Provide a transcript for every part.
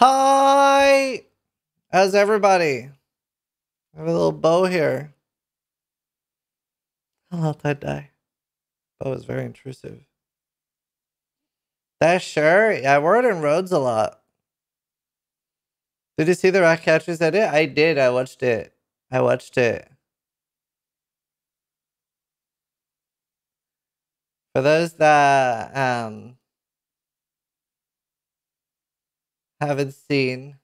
Hi! How's everybody? I have a little bow here. I'll let that die. Bow is very intrusive. That sure? Yeah, we're out in roads a lot. Did you see the rat catchers I did? I did. I watched it. I watched it. For those that um haven't seen,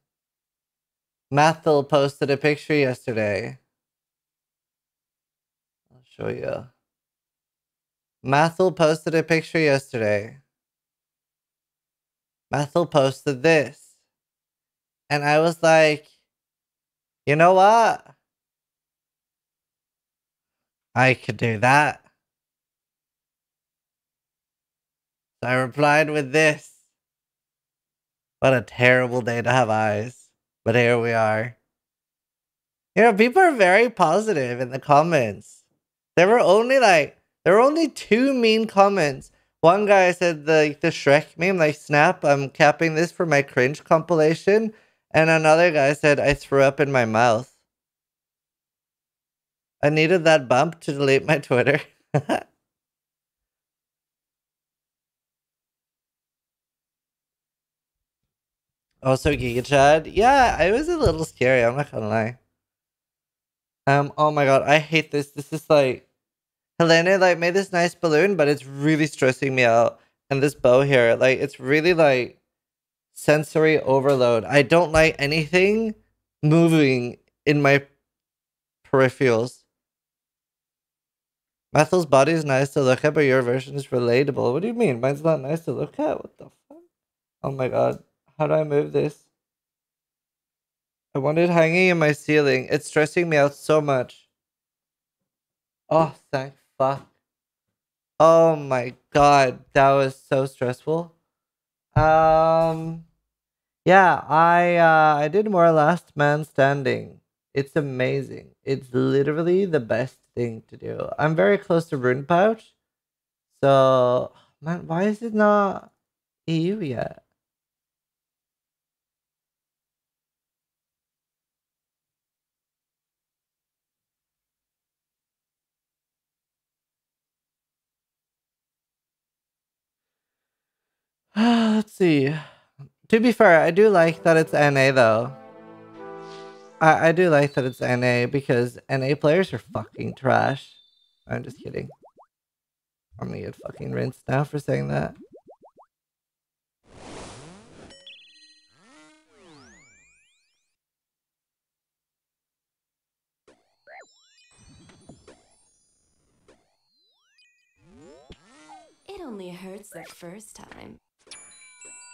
Mathil posted a picture yesterday. I'll show you. Mathil posted a picture yesterday. Mathil posted this. And I was like, you know what? I could do that. So I replied with this. What a terrible day to have eyes. But here we are. You know, people are very positive in the comments. There were only like there were only two mean comments. One guy said the the Shrek meme, like snap, I'm capping this for my cringe compilation. And another guy said I threw up in my mouth. I needed that bump to delete my Twitter. also, Giga Chad. Yeah, it was a little scary. I'm not gonna lie. Um. Oh my god, I hate this. This is like Helena like made this nice balloon, but it's really stressing me out. And this bow here, like it's really like sensory overload. I don't like anything moving in my peripherals. Mathil's body is nice to look at, but your version is relatable. What do you mean? Mine's not nice to look at? What the fuck? Oh my god. How do I move this? I want it hanging in my ceiling. It's stressing me out so much. Oh, thank fuck. Oh my god. That was so stressful. Um yeah, I uh I did more last man standing. It's amazing. It's literally the best thing to do. I'm very close to Rune Pouch. So man, why is it not EU yet? Let's see. To be fair, I do like that it's NA though. I, I do like that it's NA because NA players are fucking trash. I'm just kidding. I'm gonna get fucking rinsed now for saying that. It only hurts the first time.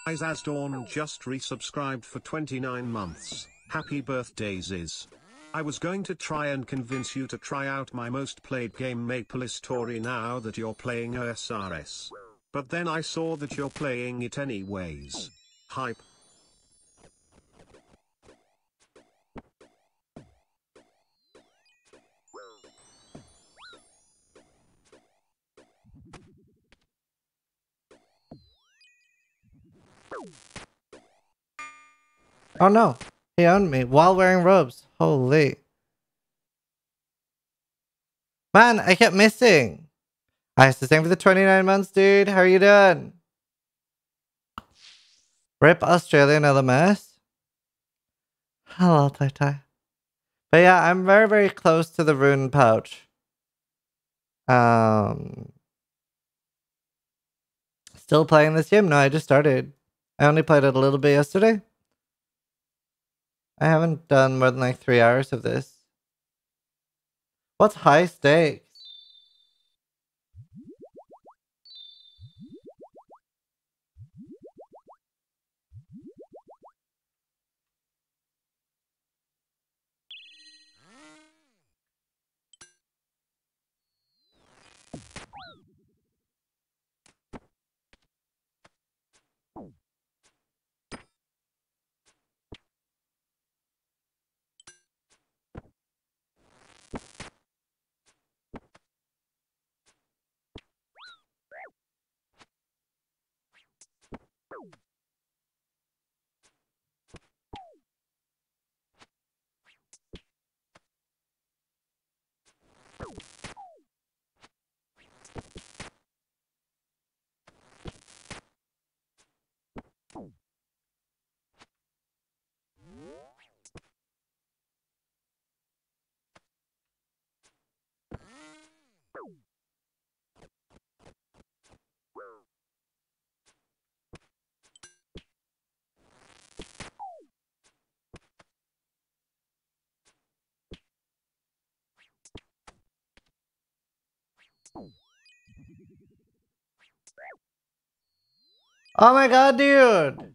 Isasdawn just resubscribed for 29 months. Happy birthday, Ziz. I was going to try and convince you to try out my most played game Maple Story now that you're playing OSRS. But then I saw that you're playing it anyways. Hype. No, he owned me while wearing robes. Holy. Man, I kept missing. I it's the same for the 29 months, dude. How are you doing? Rip Australian LMS. Hello, Tai Tai. But yeah, I'm very, very close to the rune pouch. Um, still playing this game? No, I just started. I only played it a little bit yesterday. I haven't done more than like three hours of this. What's high stakes? Oh my god, dude!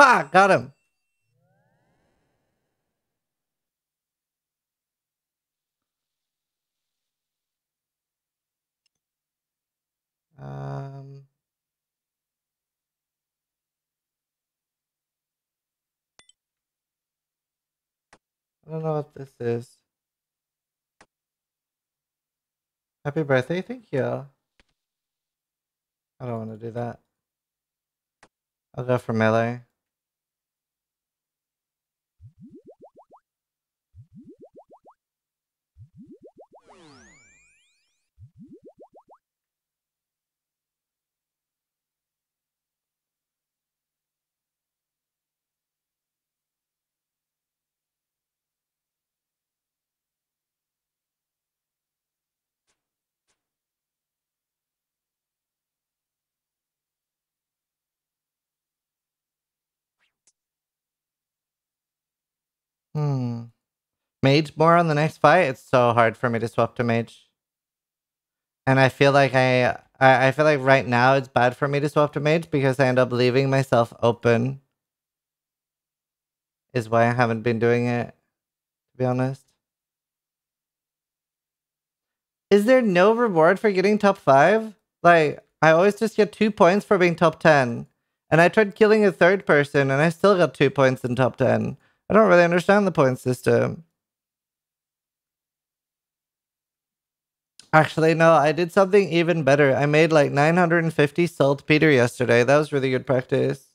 Ha! Got him. This is. Happy birthday, thank you. I don't want to do that. I'll go for melee. Mage more on the next fight? It's so hard for me to swap to mage. And I feel like I, I I feel like right now it's bad for me to swap to mage because I end up leaving myself open. Is why I haven't been doing it, to be honest. Is there no reward for getting top 5? Like, I always just get 2 points for being top 10. And I tried killing a third person and I still got 2 points in top 10. I don't really understand the point system. Actually, no, I did something even better. I made like 950 saltpeter yesterday. That was really good practice.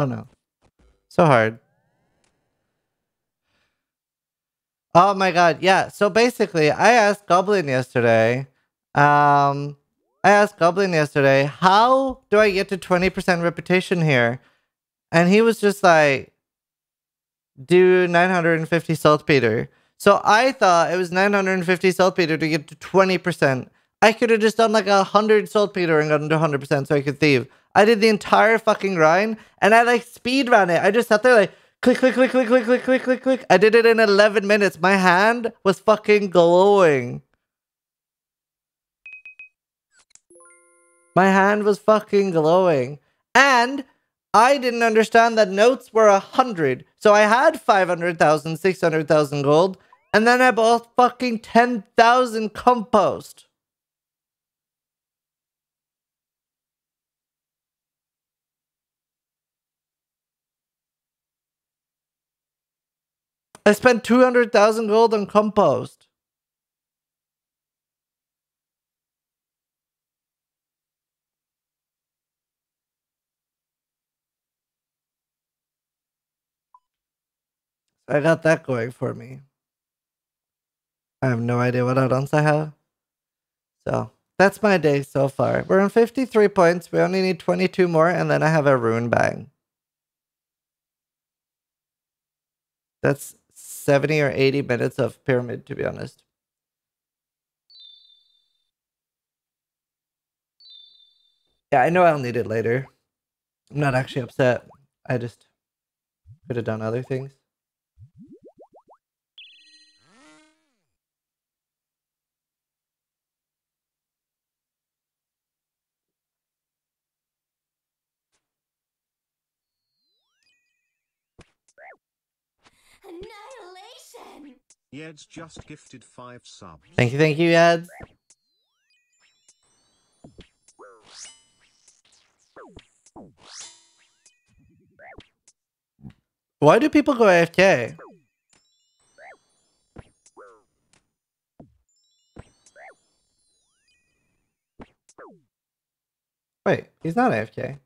Oh no. So hard. Oh my god, yeah. So basically, I asked Goblin yesterday. Um I asked Goblin yesterday, how do I get to 20% reputation here? And he was just like, do 950 saltpeter. So I thought it was 950 saltpeter to get to 20%. I could have just done like a 100 saltpeter and gotten to 100% so I could thieve. I did the entire fucking grind and I like speed ran it. I just sat there like click, click, click, click, click, click, click, click, click. I did it in 11 minutes. My hand was fucking glowing. My hand was fucking glowing. And I didn't understand that notes were a hundred. So I had 500,000, 600,000 gold. And then I bought fucking 10,000 compost. I spent 200,000 gold on compost. I got that going for me. I have no idea what add-ons I have. So that's my day so far. We're on 53 points. We only need 22 more, and then I have a rune bang. That's 70 or 80 minutes of pyramid, to be honest. Yeah, I know I'll need it later. I'm not actually upset. I just could have done other things. Yed's just gifted 5 subs. Thank you, thank you, ads. Why do people go AFK? Wait, he's not AFK.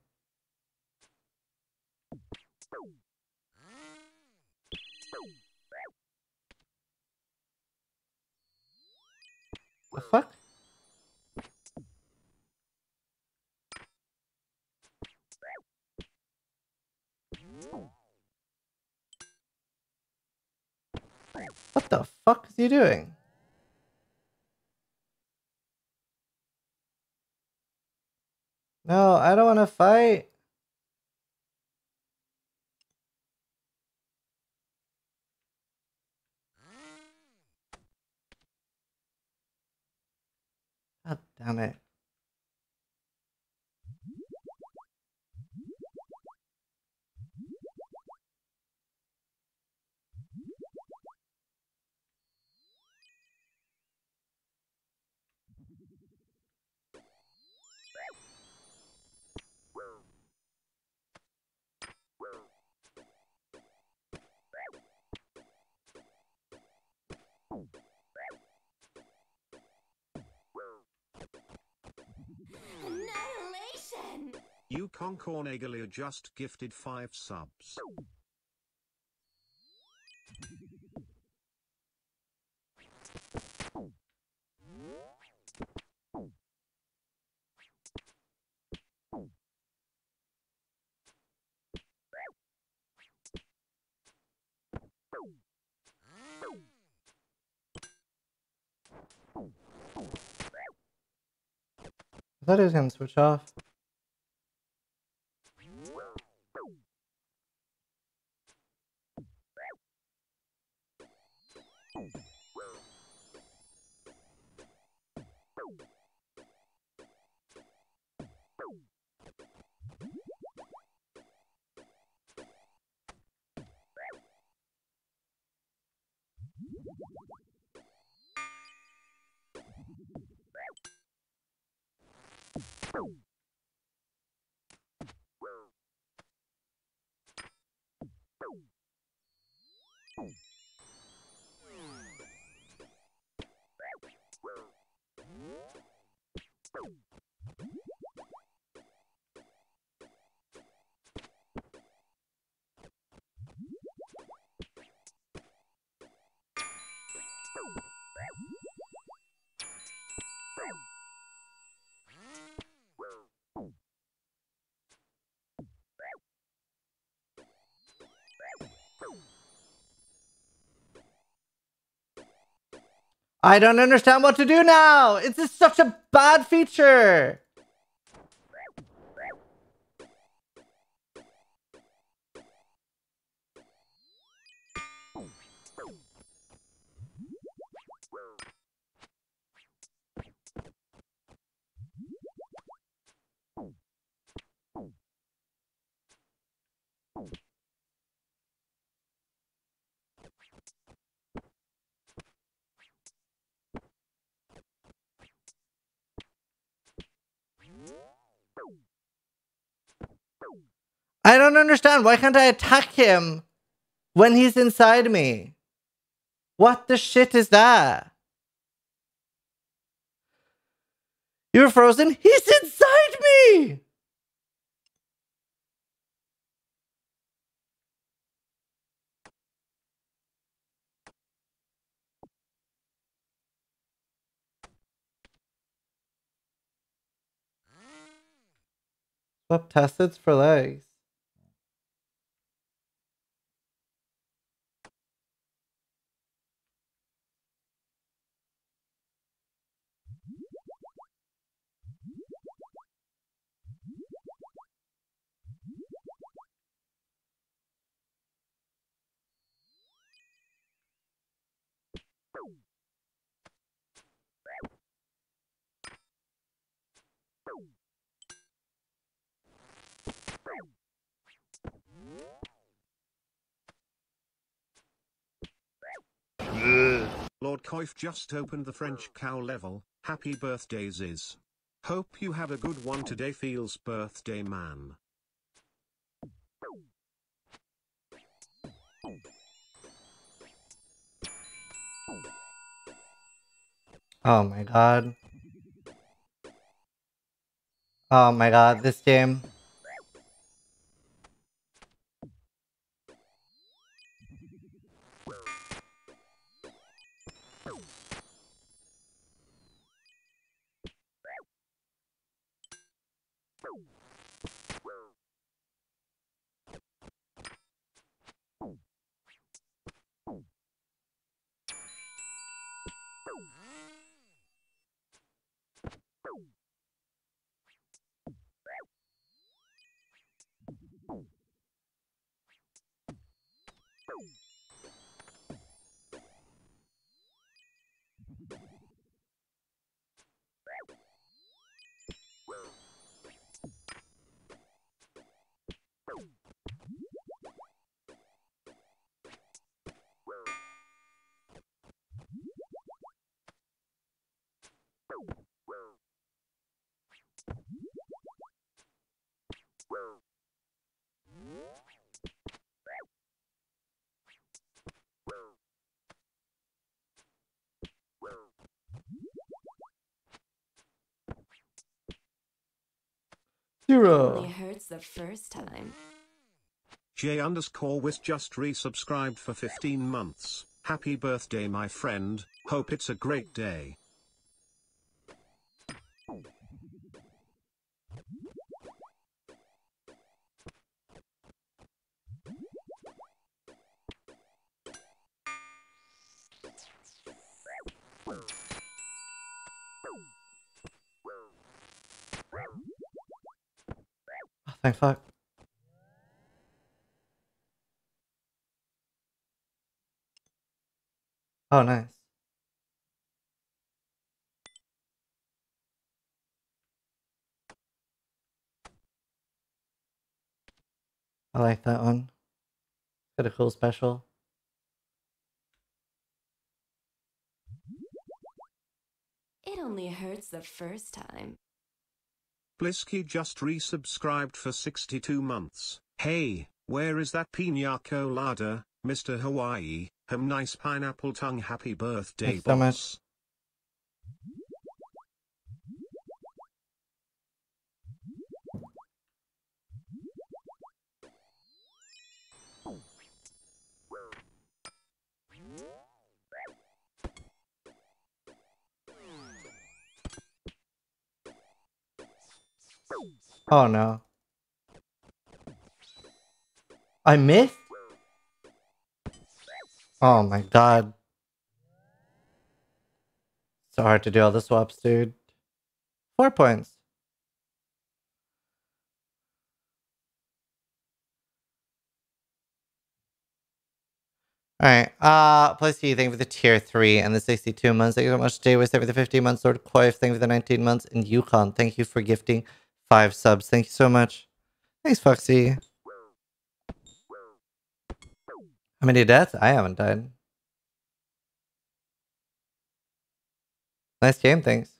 The fuck? What the fuck is he doing? No, I don't want to fight. kind it. Yukon Cornegalia just gifted 5 subs. I thought he was gonna switch off. Boom. I don't understand what to do now. It's just such a bad feature. I don't understand. Why can't I attack him when he's inside me? What the shit is that? You're frozen? He's inside me! Swap tassets for legs. Lord Coif just opened the French cow level. Happy birthday, Ziz. Hope you have a good one today. Feels birthday, man. Oh my god. Oh my god, this game. Zero. Only hurts the first time. J underscore was just resubscribed for 15 months. Happy birthday, my friend. Hope it's a great day. Thank fuck. Oh, nice. I like that one. Got a cool special. It It only hurts the first time. Blisky just resubscribed for 62 months. Hey, where is that pina colada, Mr. Hawaii? Ham nice pineapple tongue happy birthday Thanks so Oh no. I missed? Oh my god. So hard to do all the swaps, dude. Four points. Alright, uh, plus you, thank you for the tier 3 and the 62 months. Thank you so much, Davis. Thank you for the 15 months. Lord Coif, thank you for the 19 months. And Yukon, thank you for gifting five subs. Thank you so much. Thanks, Foxy. How many deaths? I haven't died. Nice game, thanks.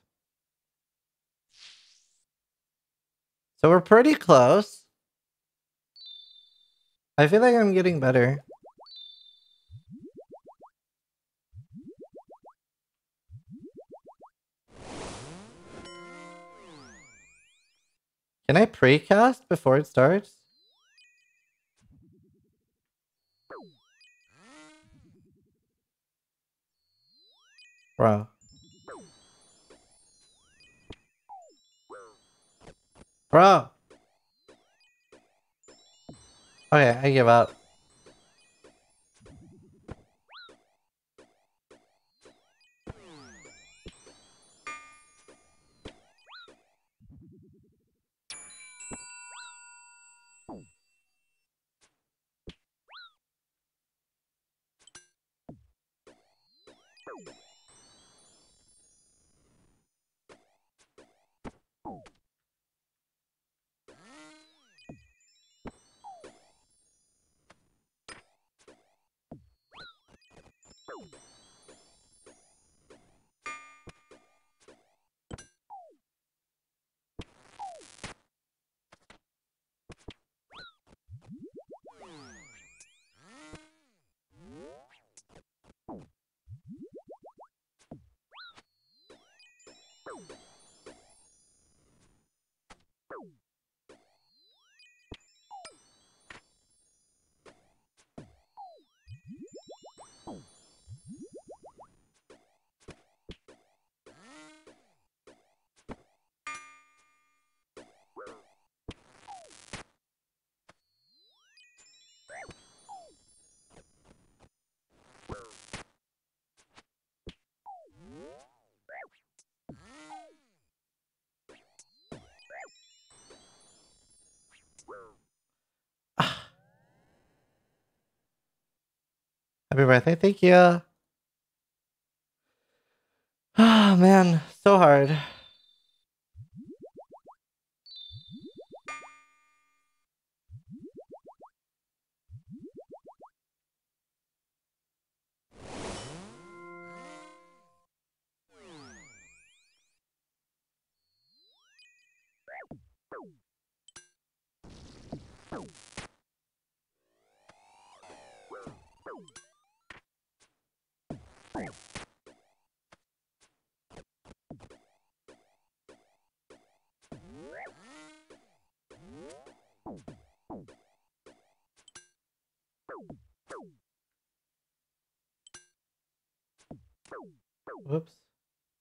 So we're pretty close. I feel like I'm getting better. Can I precast before it starts? Bro. Bro. Okay, I give up. Happy birthday, thank you. Ah, man, so hard.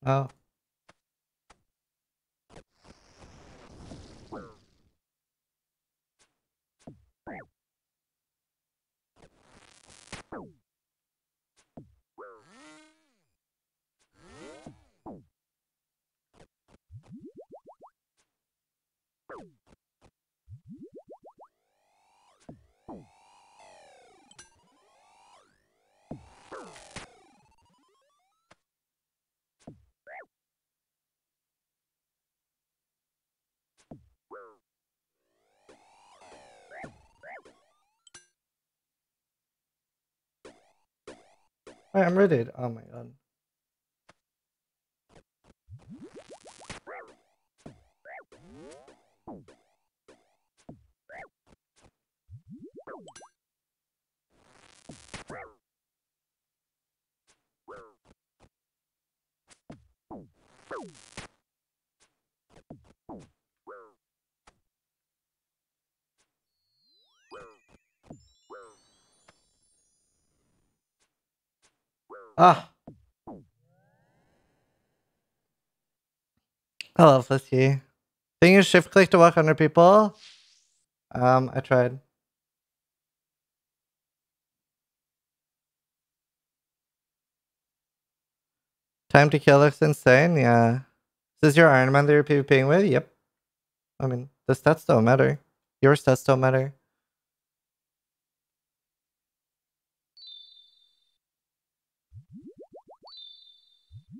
Oh. Alright, I'm ready. Oh my god. Hello, Flissy. Can you shift click to walk under people? Um, I tried. Time to kill looks insane, yeah. Is this your Iron Man that you're PvPing with? Yep. I mean, the stats don't matter. Your stats don't matter.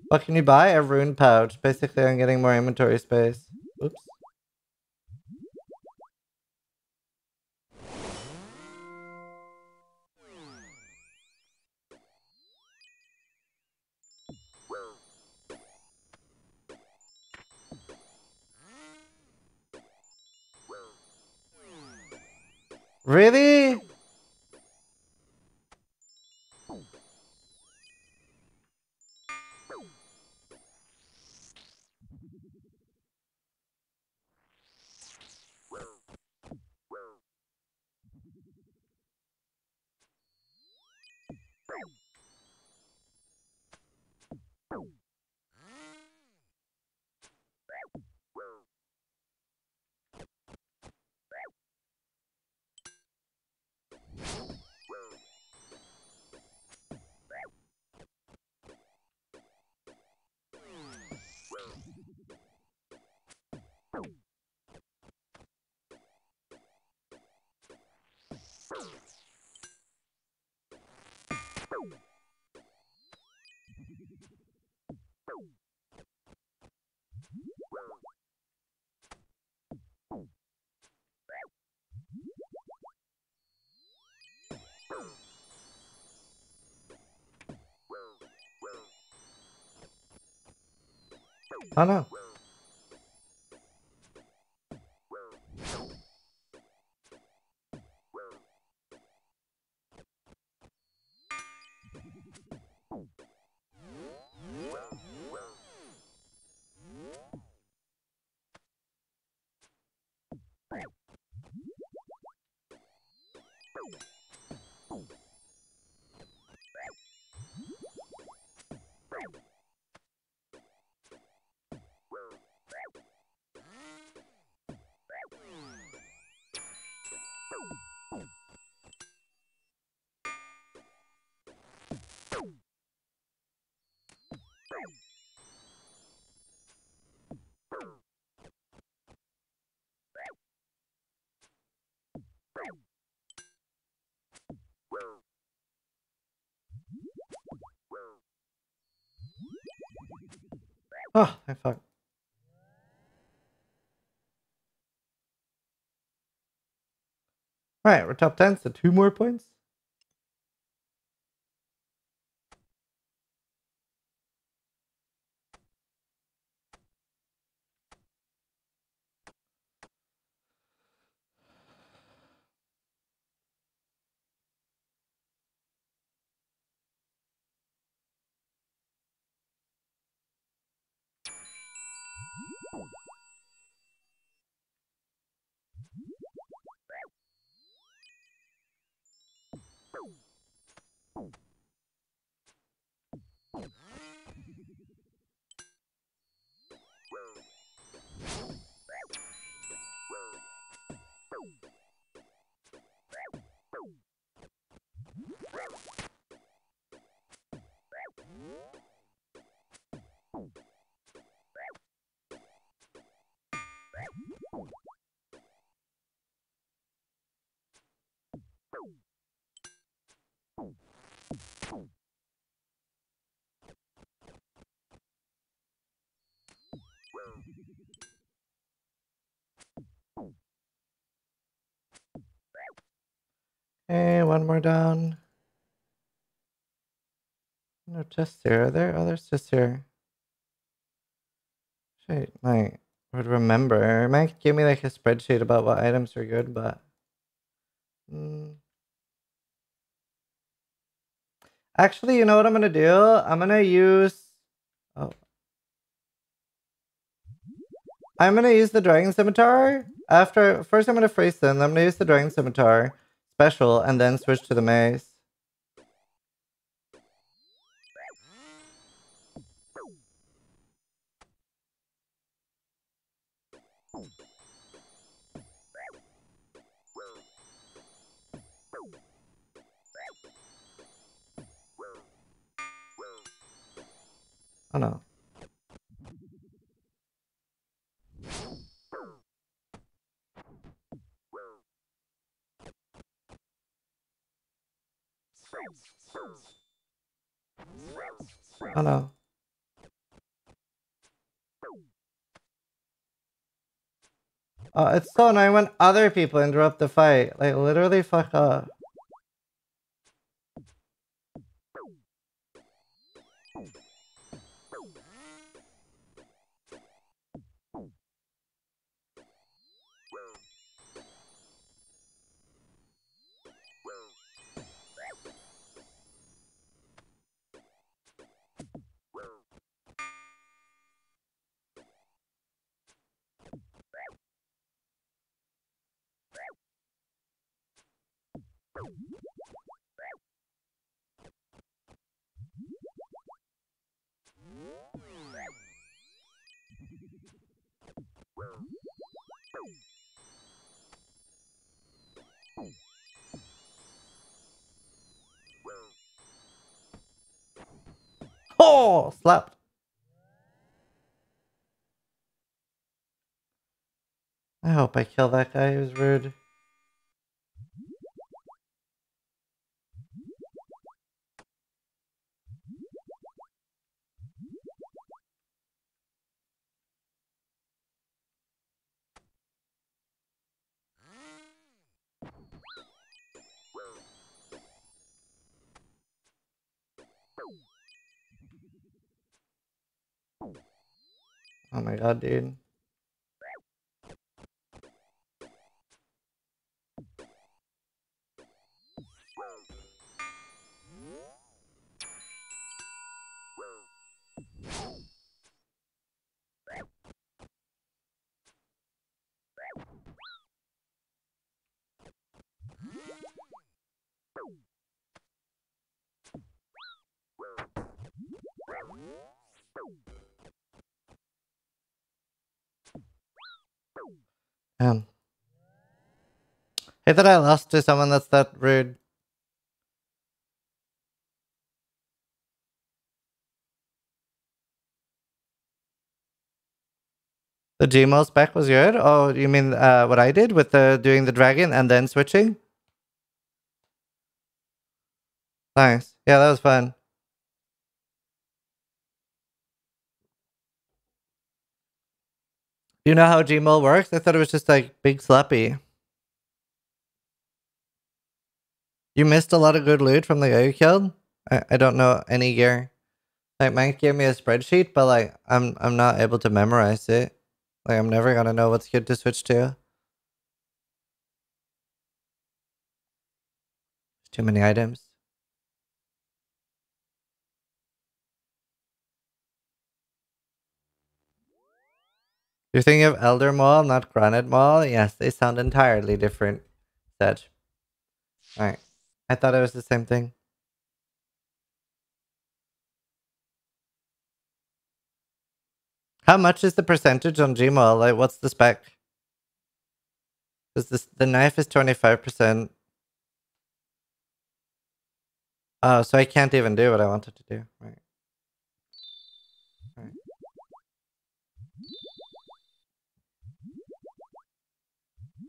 What can you buy? A rune pouch. Basically, I'm getting more inventory space. Oops. Really? Oh Ah, oh, I fuck. Alright, we're top 10, so two more points. One more down. No chests here. Are there? There's chests here. Shit, like, would remember. Might give me like a spreadsheet about what items are good, but. Mm. Actually, you know what I'm gonna do? I'm gonna use. Oh. I'm gonna use the Dragon Scimitar. After first I'm gonna freeze them, I'm gonna use the Dragon Scimitar special and then switch to the maze. Oh no. Oh no. Oh, it's so annoying when other people interrupt the fight. Like, literally fuck off. Oh, slapped. I hope I kill that guy who's rude. Oh my god, dude. Um, hate that I lost to someone that's that rude. The G maul spec was good? Oh, you mean uh, what I did with the doing the dragon and then switching? Nice. Yeah, that was fun. You know how G maul works? I thought it was just like big slappy. You missed a lot of good loot from the guy you killed? I, I don't know any gear. Like Mike gave me a spreadsheet, but like I'm I'm not able to memorize it. Like I'm never gonna know what's good to switch to. Too many items. You're thinking of Elder Maul, not Granite Maul? Yes, they sound entirely different. Sedge. Alright. I thought it was the same thing. How much is the percentage on G maul? Like, what's the spec? Because this the knife is 25%. Oh, so I can't even do what I wanted to do. Right.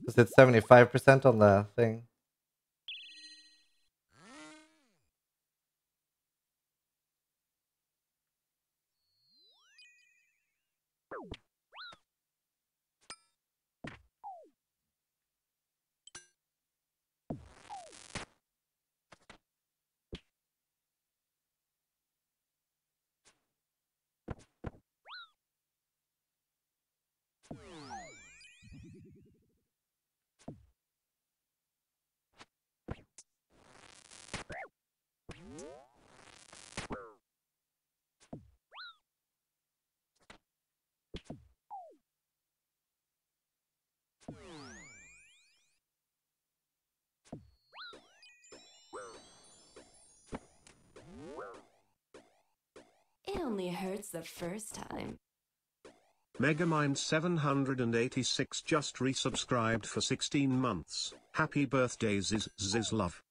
Because it 75% on the thing. Hurts the first time. Megamind 786 just resubscribed for 16 months. Happy birthday Ziz Ziz love.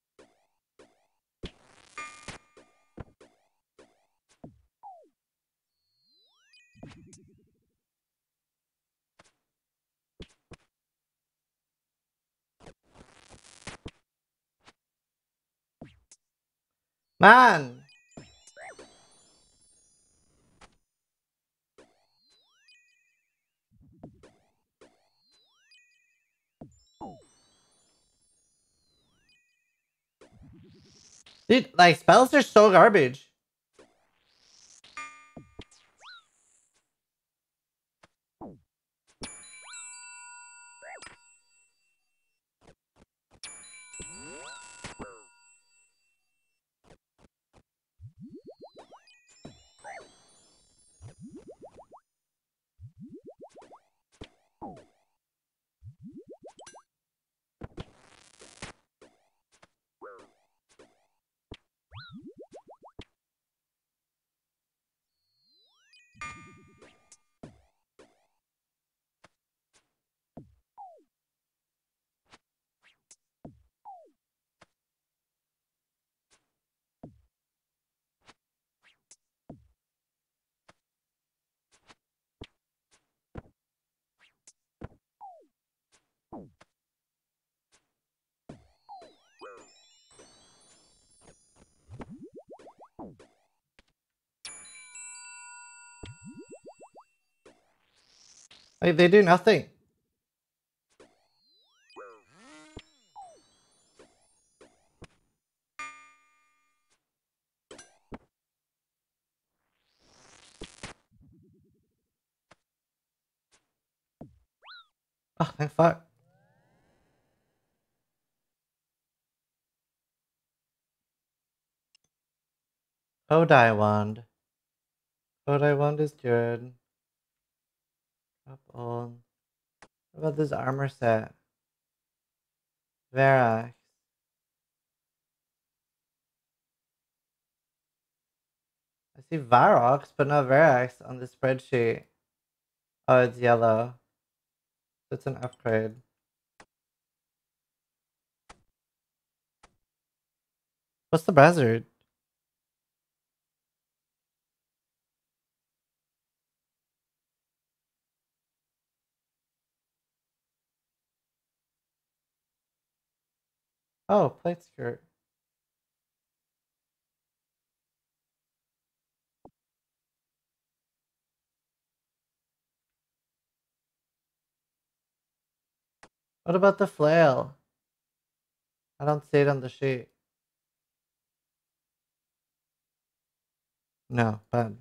Man! Dude, like spells are so garbage. Like they do nothing. Oh, thank fuck. Kodai wand. Kodai wand is good. Up on. What about this armor set? Verac's. I see Varox, but not Verac's on the spreadsheet. Oh, it's yellow. It's an upgrade. What's the Brassard? Oh, plate skirt. What about the flail? I don't see it on the sheet. No, but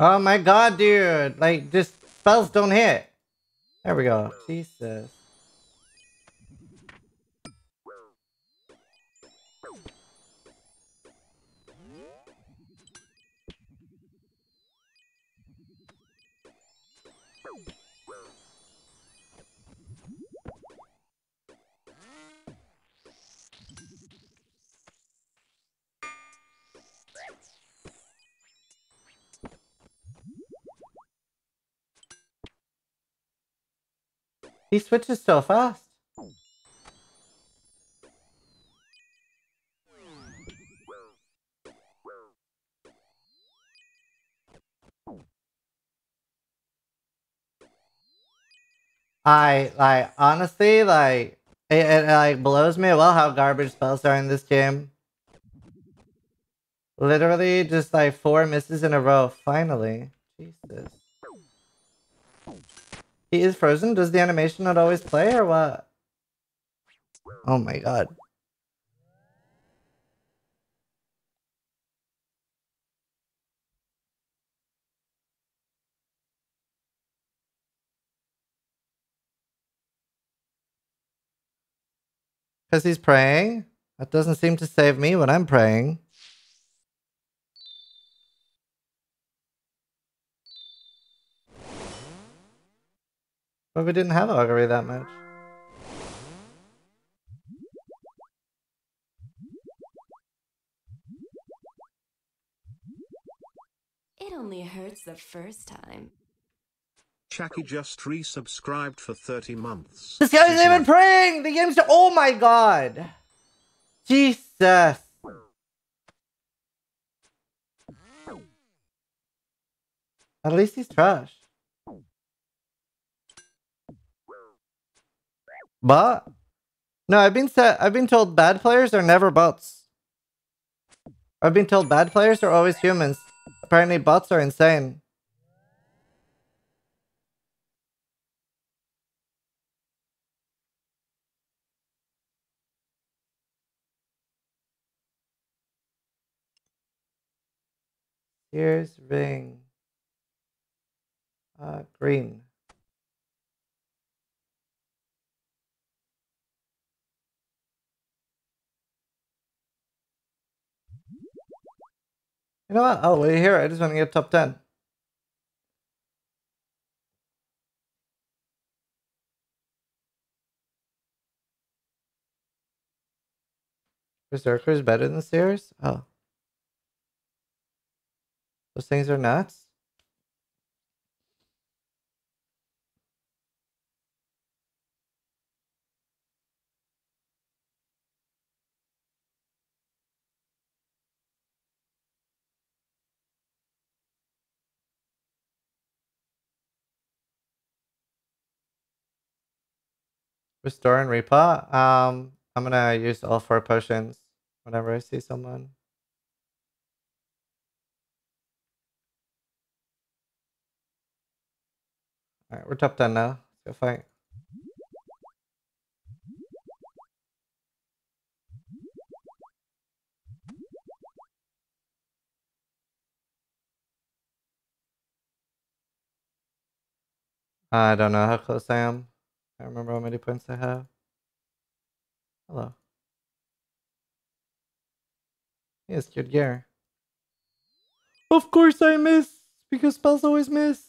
Oh my god, dude! Like, just spells don't hit. There we go. Jesus. He switches so fast. I like honestly like it, it like blows me well how garbage spells are in this game. Literally just like four misses in a row. Finally. Jesus. He is frozen? Does the animation not always play or what? Oh my god. Because he's praying? That doesn't seem to save me when I'm praying. But we didn't have augury that much. It only hurts the first time. Chucky just resubscribed for 30 months. This guy's His even life- praying! The game's oh my god! Jesus! At least he's trash. But no, I've been said I've been told bad players are never bots. I've been told bad players are always humans. Apparently bots are insane. Here's ring. Uh, green. You know what? Oh, wait here. I just want to get top 10. Berserker is better than Seers? Oh. Those things are nuts? Restore and repot. Um, I'm gonna use all four potions whenever I see someone. All right, we're top ten now. Let's go fight. I don't know how close I am. I remember how many points I have. Hello. Yes, good gear. Of course I miss, because spells always miss.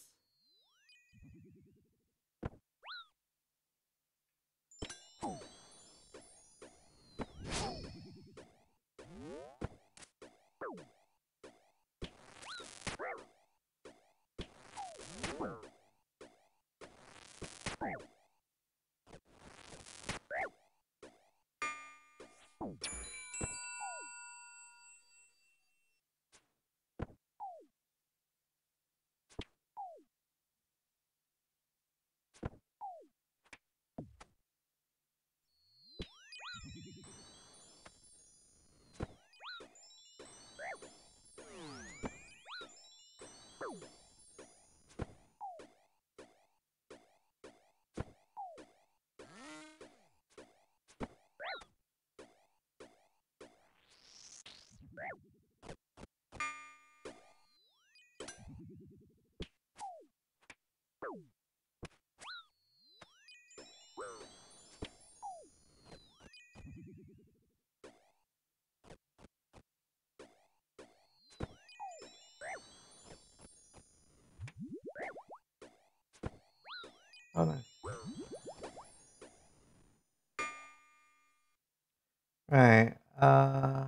Right. Uh,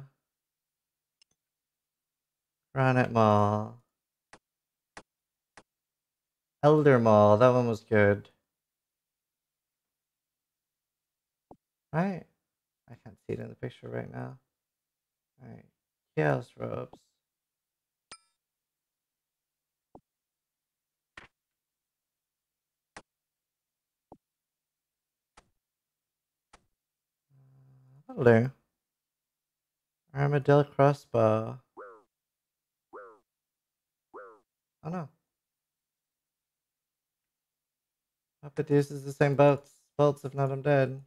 Granite Maul. Elder Maul. That one was good. Right. I can't see it in the picture right now. Right, Chaos Robes. Hello. Armadyl crossbow. Oh no. It uses the same bolts, bolts if not I'm dead.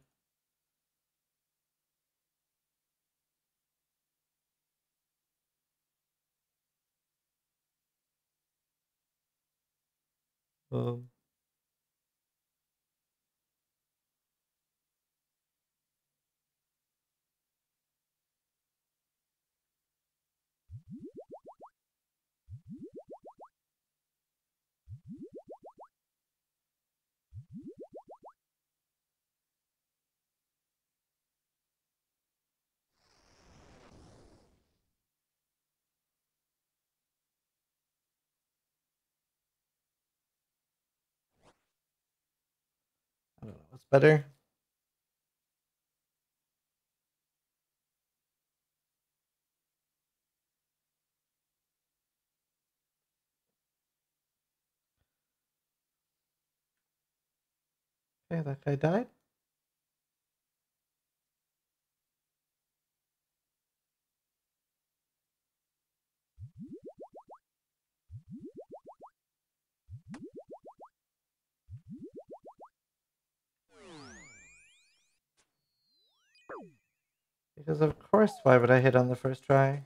Um. Don't know what's better. Okay, that guy died. Because of course, why would I hit on the first try?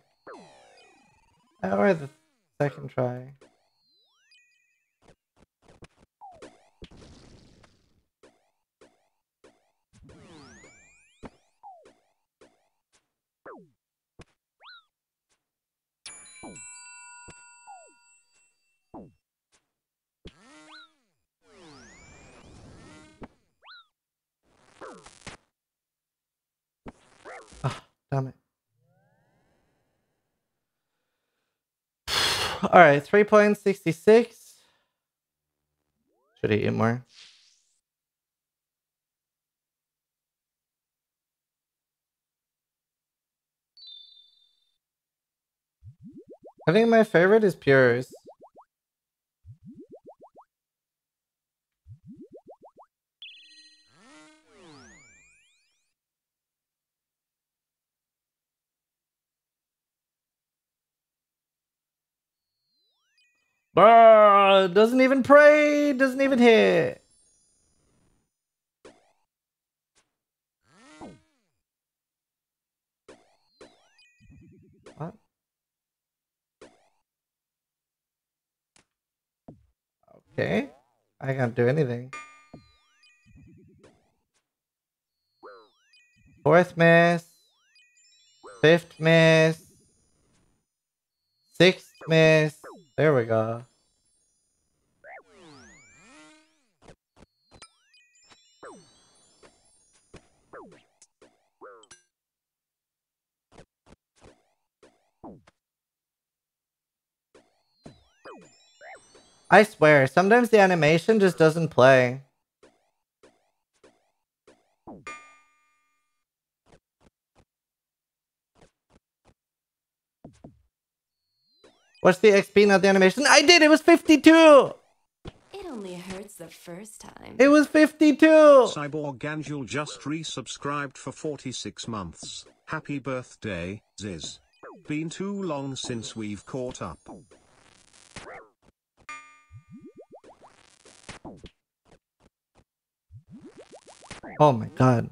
Or the second try? All right, 3.66. Should I eat more? I think my favorite is Pures. Brr, doesn't even pray, doesn't even hit. What? Okay. I can't do anything. Fourth miss. Fifth miss. Sixth miss. There we go. I swear, sometimes the animation just doesn't play. What's the XP, not the animation? I did! It was 52! It only hurts the first time. It was 52! Cyborg Angel just resubscribed for 46 months. Happy birthday, Ziz. Been too long since we've caught up. Oh my god.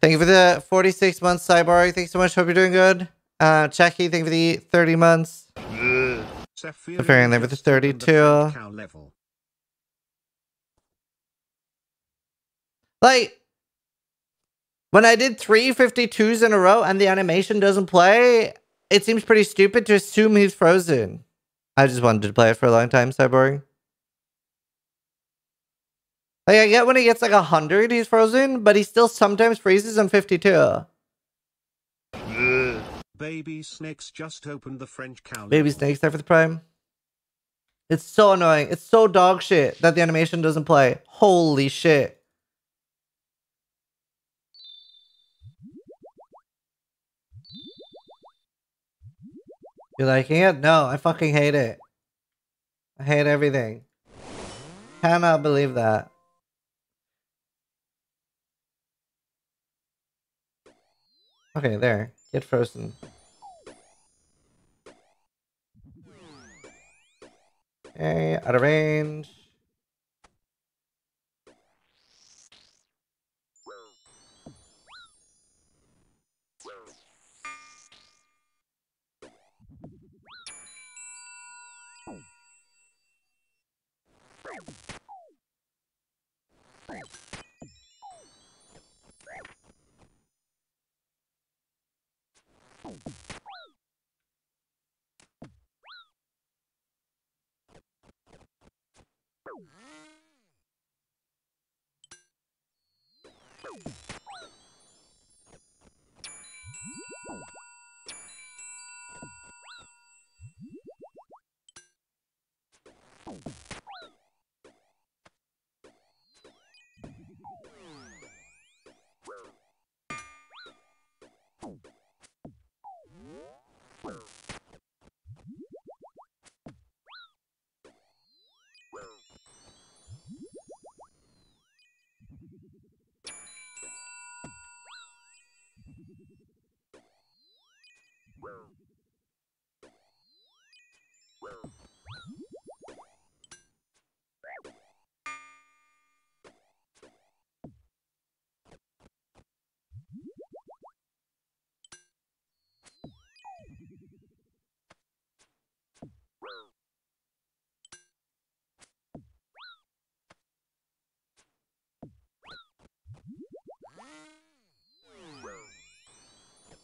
Thank you for the 46 months, Cyborg. Thanks so much. Hope you're doing good. Uh, Jackie, thank you for the 30 months. Preparing there with the just 32. friend cow level. Like, when I did three 52s in a row and the animation doesn't play, it seems pretty stupid to assume he's frozen. I just wanted to play it for a long time, Cyborg. Like, I get when he gets like a 100, he's frozen, but he still sometimes freezes on 52. Baby snakes just opened the French calendar. Baby snakes there for the prime. It's so annoying. It's so dog shit that the animation doesn't play. Holy shit. You liking it? No, I fucking hate it. I hate everything. Cannot believe that. Okay, there. Get frozen. Okay, out of range. Thank you.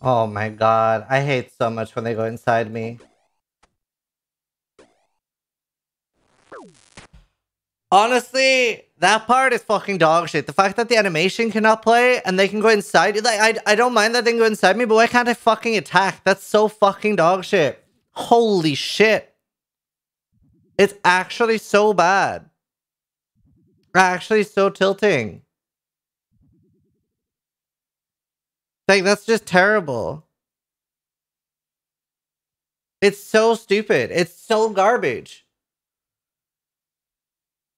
Oh my god, I hate so much when they go inside me. Honestly, that part is fucking dog shit. The fact that the animation cannot play and they can go inside, like I, I don't mind that they can go inside me, but why can't I fucking attack? That's so fucking dog shit. Holy shit. It's actually so bad. Actually so tilting. Like, that's just terrible. It's so stupid. It's so garbage.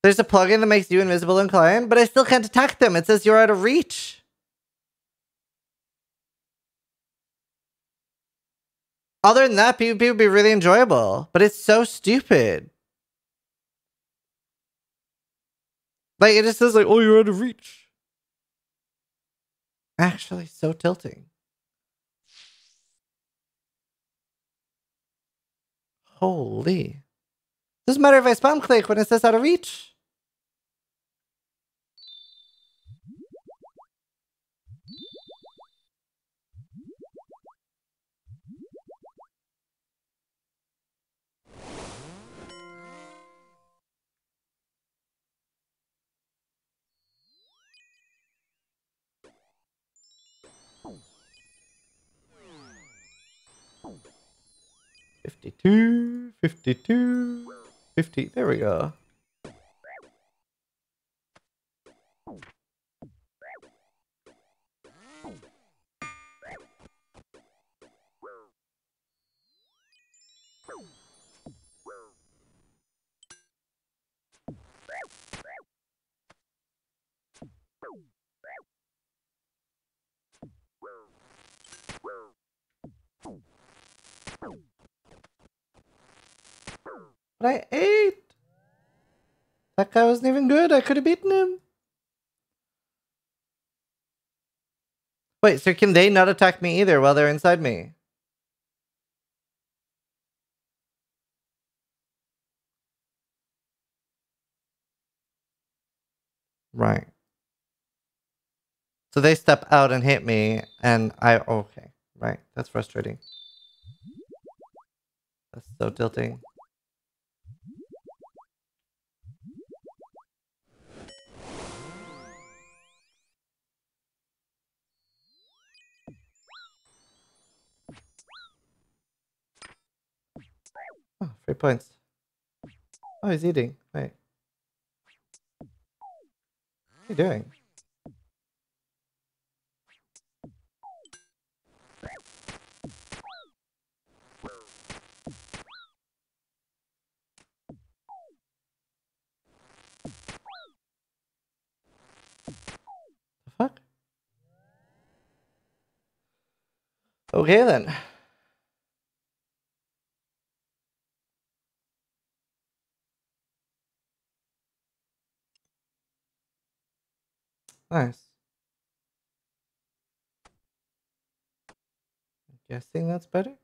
There's a plugin that makes you invisible in client, but I still can't attack them. It says you're out of reach. Other than that, PvP would be really enjoyable, but it's so stupid. Like, it just says like, oh, you're out of reach actually so tilting. Holy. Doesn't matter if I spam click when it says out of reach. Fifty-two, fifty-two, fifty. There we go. But I ate. That guy wasn't even good. I could have beaten him. Wait, so can they not attack me either while they're inside me? Right. So they step out and hit me, and I... Okay, right. That's frustrating. That's so tilting. Oh, three points. Oh, he's eating. Wait. What are you doing? The fuck? Okay then. Nice. I'm Guessing that's better?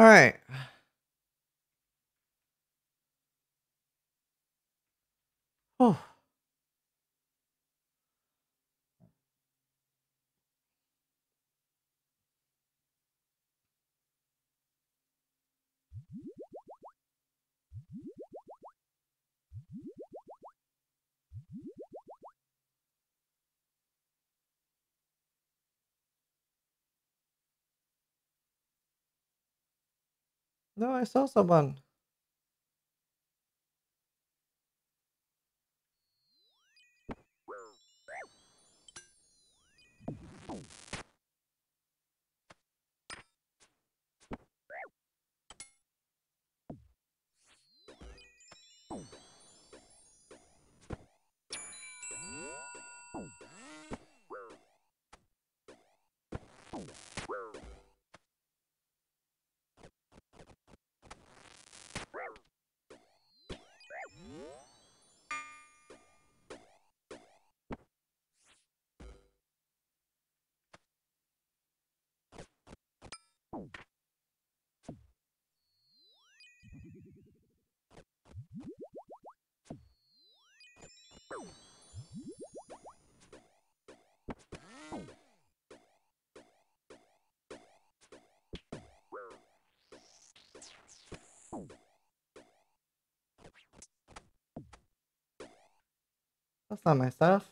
All right. Oh. No, I saw someone. That's not my stuff.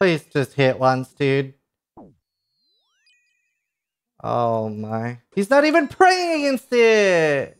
Please just hit once, dude. Oh my. He's not even praying against it!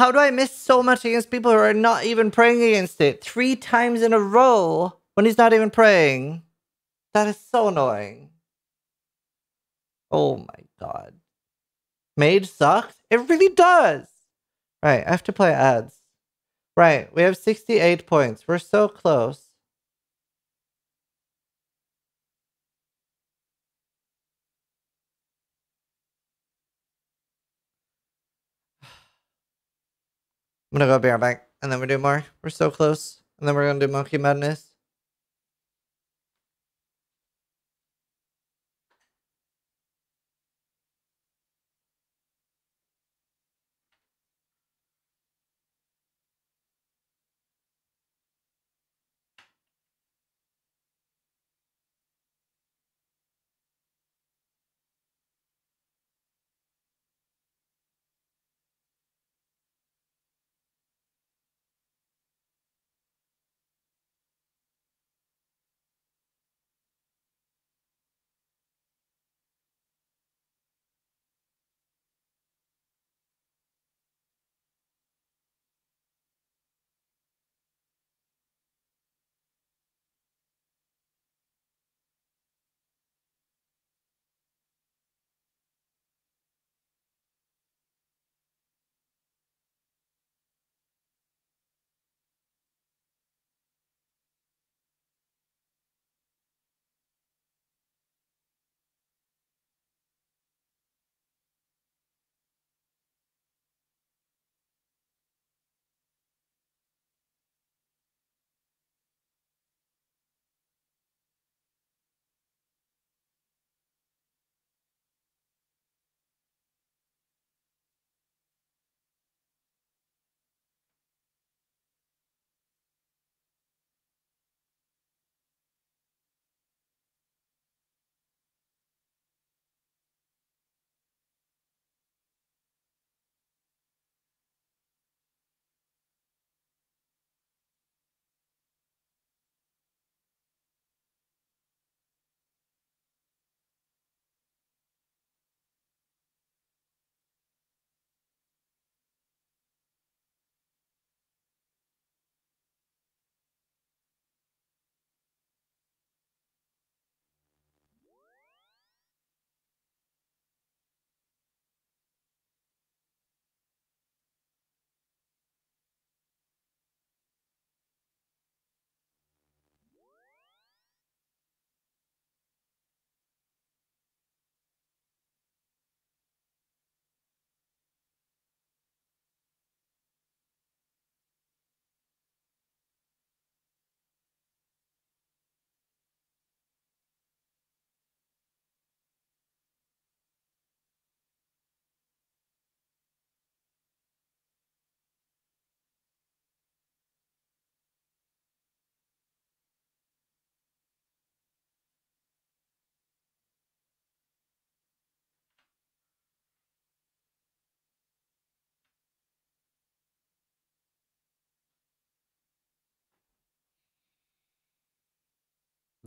How do I miss so much against people who are not even praying against it? Three times in a row when he's not even praying. That is so annoying. Oh my god. Mage sucks? It really does! Right, I have to play ads. Right, we have 68 points. We're so close. I'm gonna go bear back and then we do more. We're so close. And then we're gonna do monkey madness.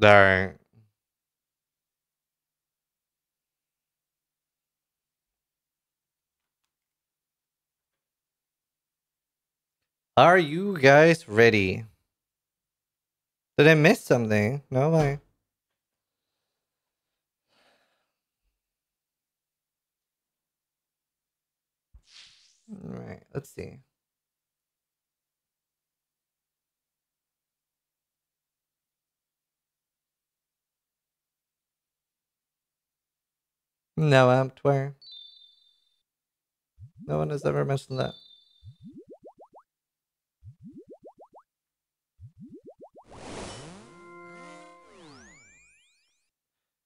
Darn. Are you guys ready? Did I miss something? No way. Alright, let's see. No Amptware. No one has ever mentioned that.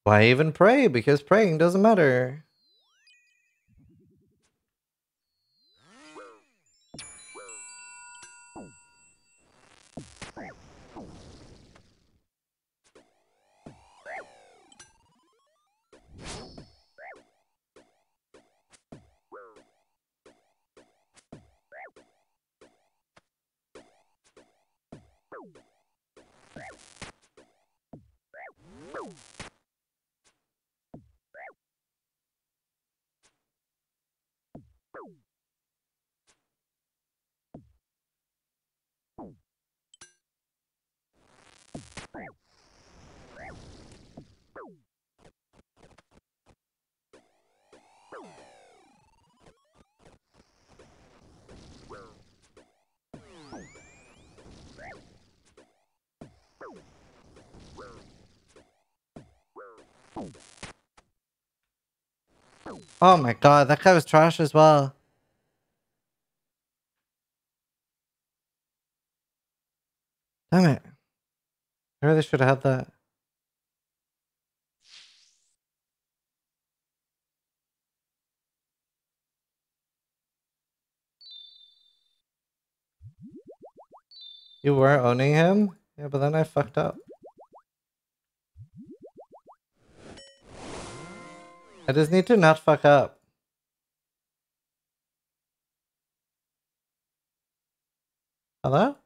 Why even pray? Because praying doesn't matter. Woo! Oh my god, that guy was trash as well. Damn it. I really should have had that. You were owning him? Yeah, but then I fucked up. I just need to not fuck up. Hello?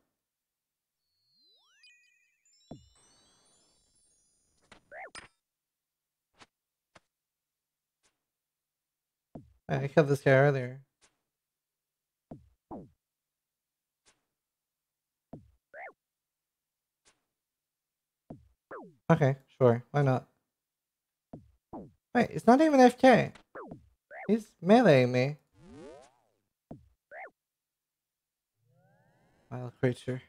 I killed this guy earlier. Okay, sure. Why not? Wait, it's not even FK. He's meleeing me. Wild creature.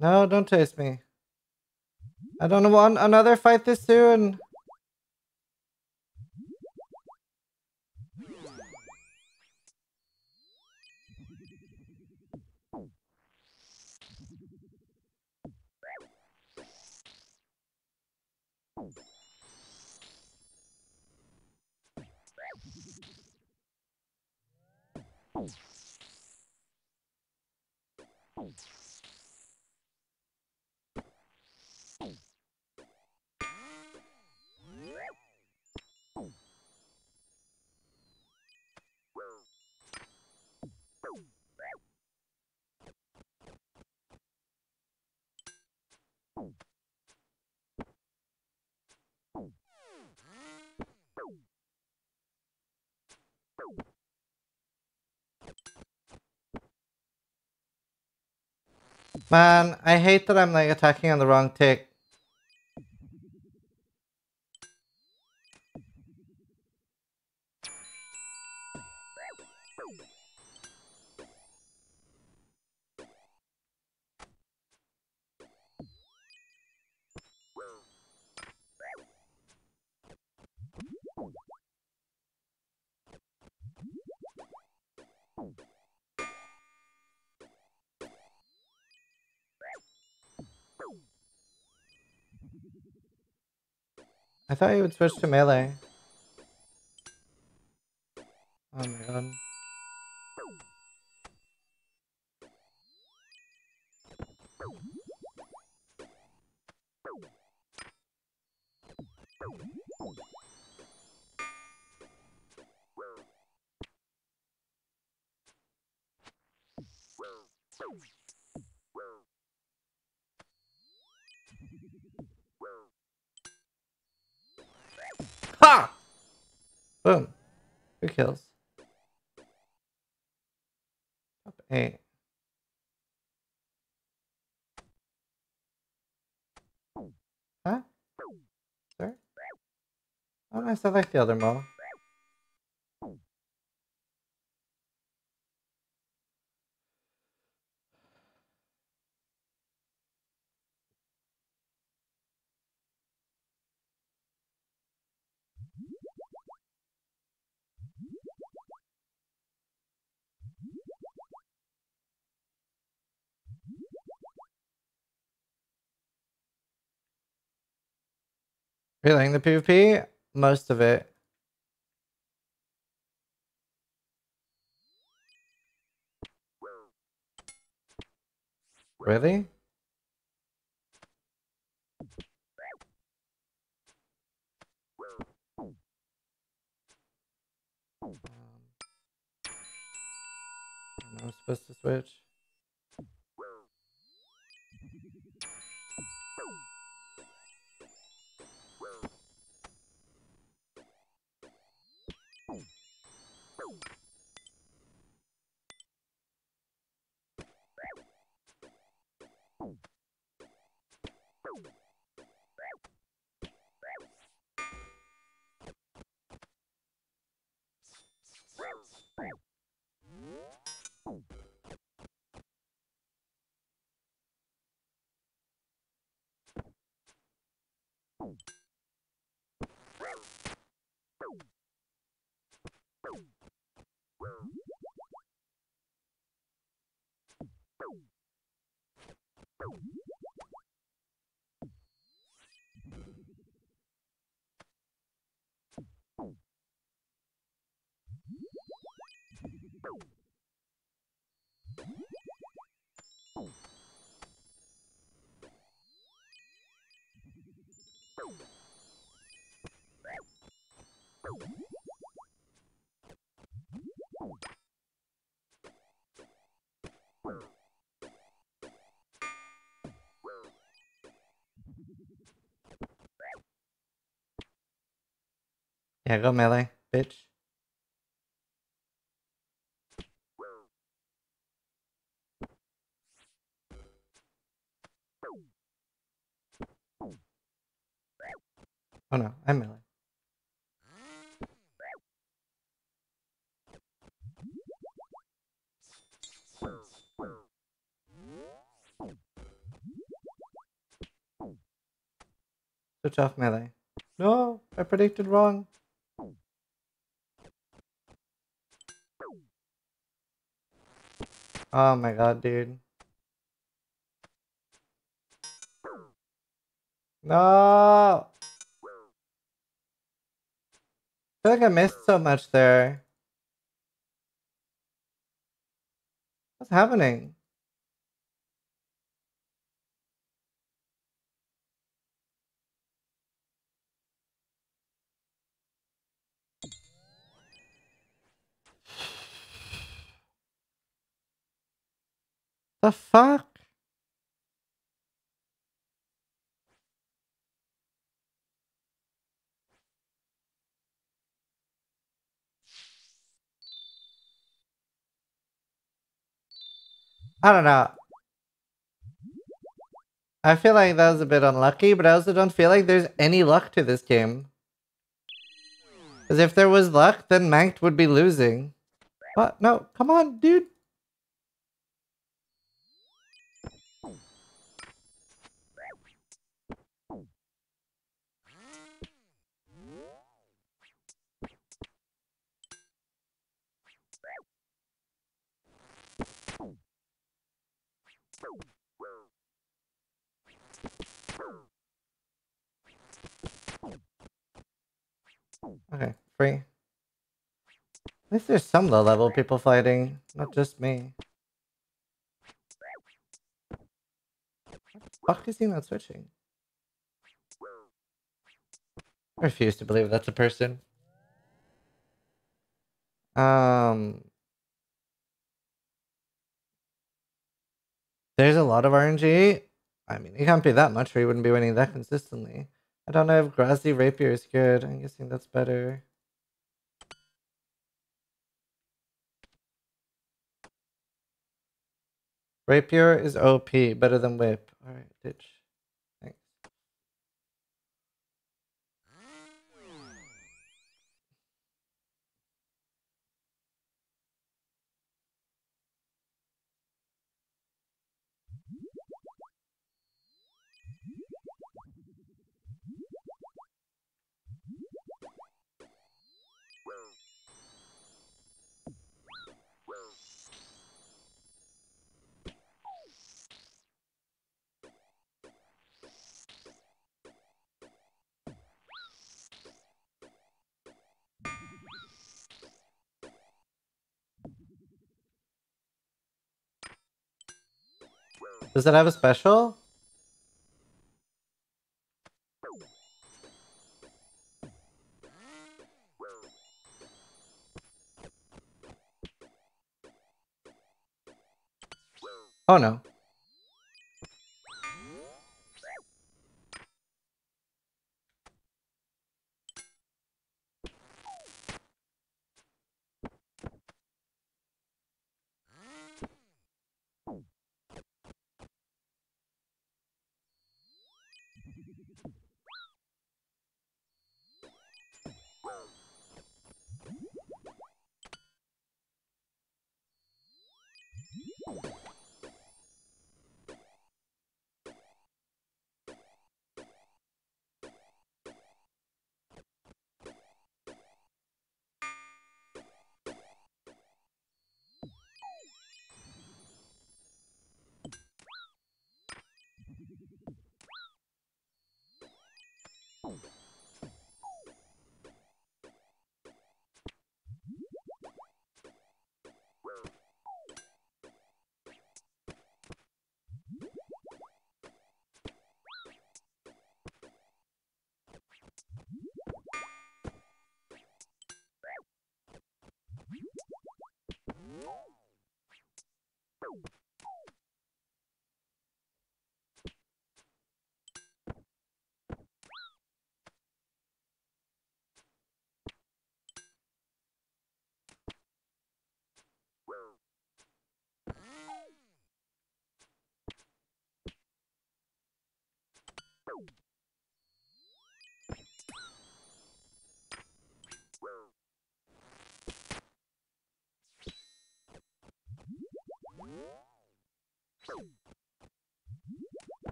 No, don't chase me. I don't want another fight this soon. Man, I hate that I'm like attacking on the wrong tick. I thought you would switch to melee. I like the other mo. Feeling the PvP? Most of it. Really? Um, I'm supposed to switch. Yeah, go melee, bitch. Switch off melee. No, I predicted wrong. Oh my god, dude. No! I feel like I missed so much there. What's happening? The fuck? I don't know. I feel like that was a bit unlucky, but I also don't feel like there's any luck to this game. Because if there was luck, then Manked would be losing. But No, come on, dude. Okay, free. At least there's some low level people fighting, not just me. Fuck is he not switching? I refuse to believe that's a person. Um, there's a lot of RNG. I mean, it can't be that much, or he wouldn't be winning that consistently. I don't know if Ghrazi Rapier is good. I'm guessing that's better. Rapier is OP, better than Whip. Alright, ditch. Does it have a special? Oh no.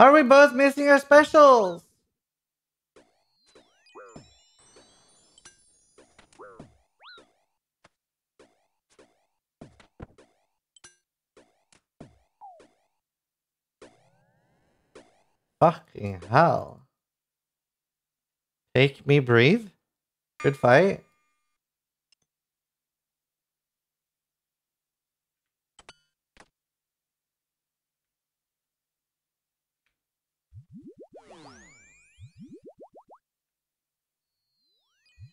Are we both missing our specials? Fucking hell. Take me breathe? Good fight.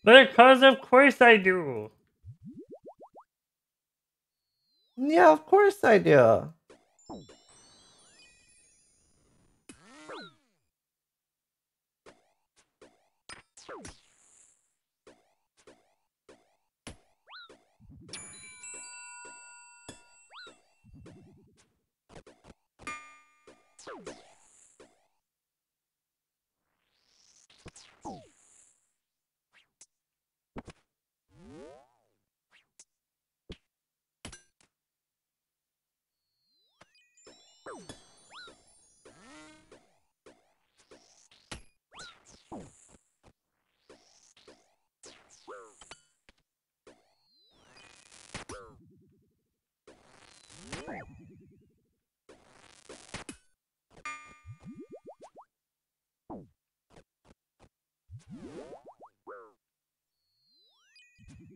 Because of course I do. Yeah, of course I do.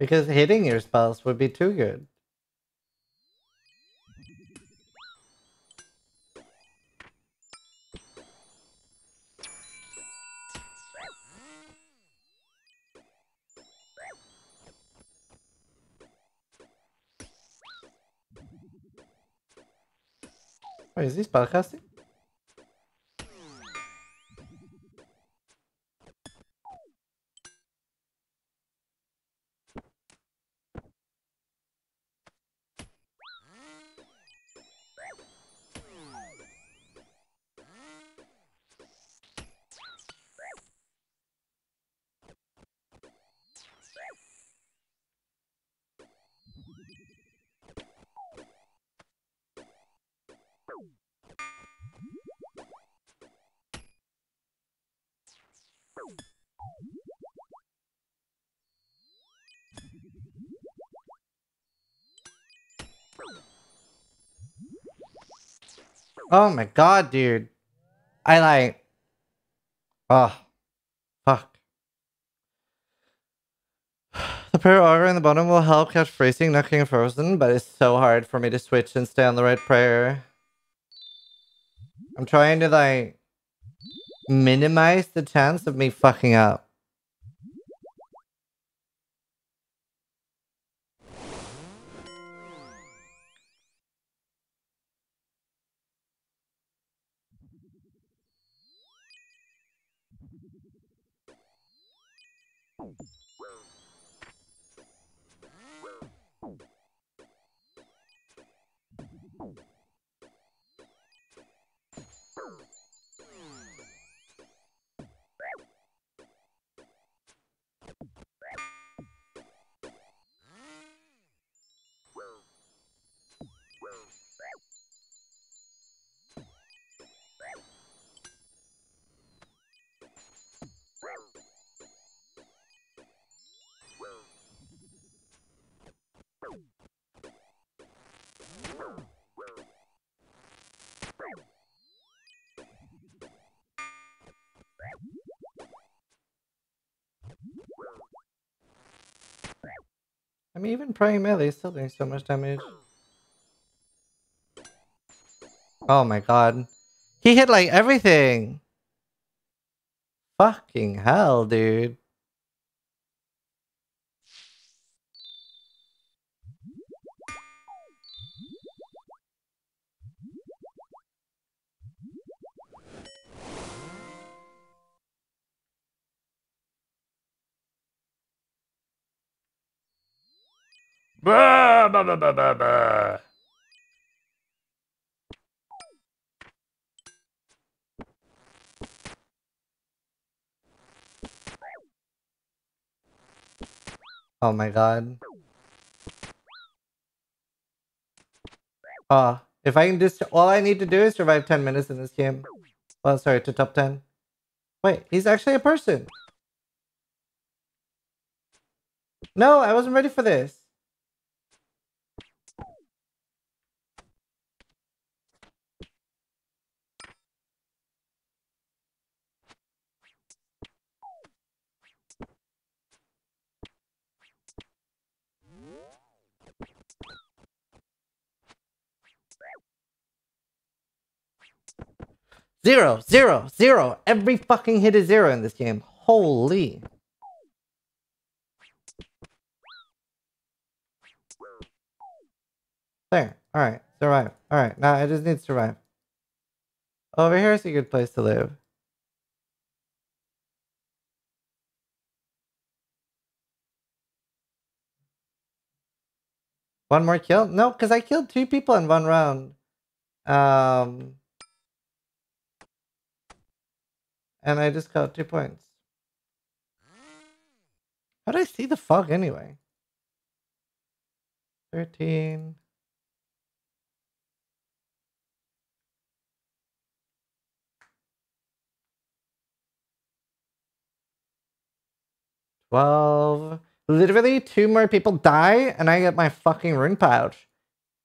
Because hitting your spouse would be too good. Wait, is this podcasting? Oh my god, dude. I like. Oh, fuck. The prayer aura in the bottom will help catch freezing, not getting frozen, but it's so hard for me to switch and stay on the right prayer. I'm trying to like minimize the chance of me fucking up. I mean, even praying melee is still doing so much damage. Oh my god. He hit like everything. Fucking hell, dude. Oh my god. Ah, if I can just all I need to do is survive 10 minutes in this game. Well, sorry, to top 10. Wait, he's actually a person. No, I wasn't ready for this. Zero, zero, zero. Every fucking hit is zero in this game. Holy. There. Alright. Survive. Alright. Now I just need to survive. Over here is a good place to live. One more kill? No, because I killed two people in one round. Um, and I just got two points. How did I see the fog anyway? 13. Twelve. Literally, two more people die, and I get my fucking rune pouch.